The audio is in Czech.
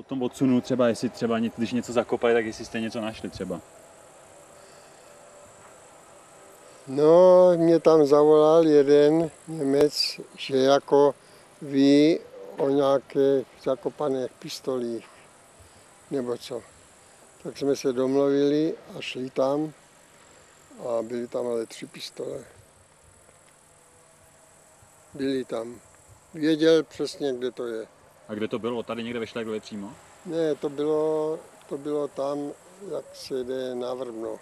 po tom odsunu třeba, jestli třeba, když něco zakopají, tak jestli jste něco našli třeba. No, mě tam zavolal jeden Němec, že jako ví o nějakých zakopaných pistolích, nebo co. Tak jsme se domluvili a šli tam a byly tam ale tři pistole. Byly tam. Věděl přesně, kde to je. A kde to bylo? Tady někde ve Šléglově přímo? Ne, to bylo, to bylo tam, jak se jde na Vrbno.